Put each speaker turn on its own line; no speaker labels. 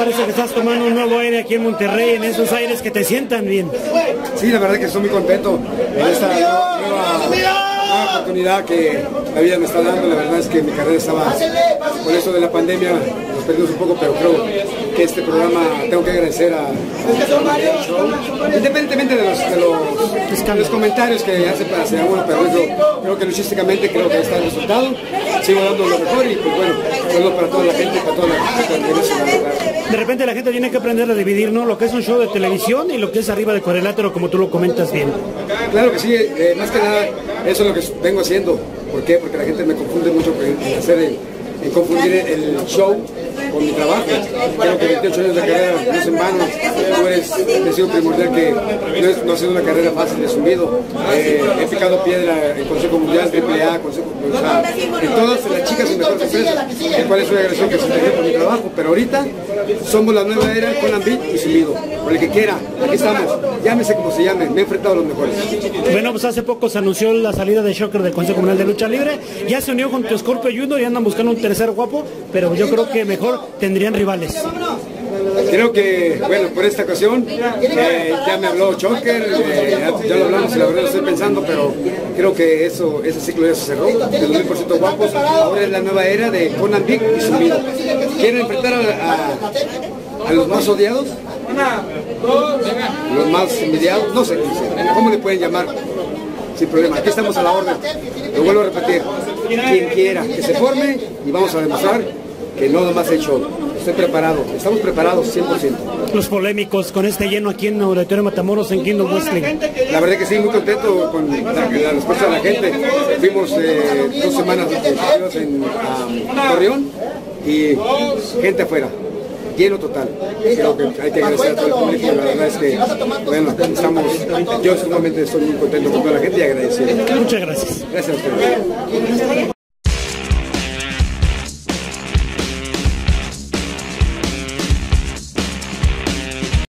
parece que estás tomando un nuevo aire aquí en Monterrey, en esos aires que te sientan bien.
Sí, la verdad que estoy muy contento en esta nueva, nueva oportunidad que la vida me está dando. La verdad es que mi carrera estaba, con eso de la pandemia, nos perdimos un poco, pero creo que este programa tengo que agradecer a, a show, independientemente de los, de los, de los comentarios que hacen para hacer bueno, pero yo creo que luchísticamente creo que está el resultado. Sigo dando lo mejor y pues bueno, saludos para toda la gente, para toda la, la
De repente la gente tiene que aprender a dividir ¿no? lo que es un show de televisión y lo que es arriba de cuadrilátero, como tú lo comentas bien.
Claro que sí, eh, más que nada eso es lo que vengo haciendo. ¿Por qué? Porque la gente me confunde mucho en hacer confundir el show con mi trabajo. Creo que 28 años de carrera no es en vano. Tú eres testigo primordial que no, es, no ha sido una carrera fácil de subido. Eh, he picado piedra en Consejo Mundial, AAA, Consejo sea, en todas las chicas en mejor sorpresa, el cual es una agresión que se tenía por mi trabajo. Pero ahorita somos la nueva era con Ambit y subido. Por el que quiera, aquí estamos. Llámese como se llame, me he enfrentado a los mejores.
Bueno, pues hace poco se anunció la salida de Shocker del Consejo Mundial de Lucha Libre. Ya se unió con tu Scorpio Junior y andan buscando un tercer guapo, pero yo creo que mejor tendrían rivales.
Creo que, bueno, por esta ocasión eh, ya me habló Choker, eh, ya, lo hablamos y la verdad lo estoy pensando, pero creo que eso, ese ciclo ya se cerró, de los mil por ciento guapos, ahora es la nueva era de Conan Big y Sumido. ¿Quieren enfrentar a, a, a los más odiados? Los más envidiados, no sé, ¿cómo le pueden llamar? Sin problema, aquí estamos a la orden. Lo vuelvo a repetir, quien quiera que se forme y vamos a demostrar que no nomás el show. Estoy preparado, estamos preparados 100%.
Los polémicos con este lleno aquí en Auditorio Matamoros en Kingdom Wrestling.
La verdad que sí, muy contento con la, la respuesta de la gente. Fuimos eh, dos semanas en um, Torreón y gente afuera lleno total. Creo que hay que agradecer a todo el público, la verdad es que, bueno, estamos, yo sumamente estoy muy contento con toda la gente y agradecido.
Muchas gracias.
Gracias a ustedes.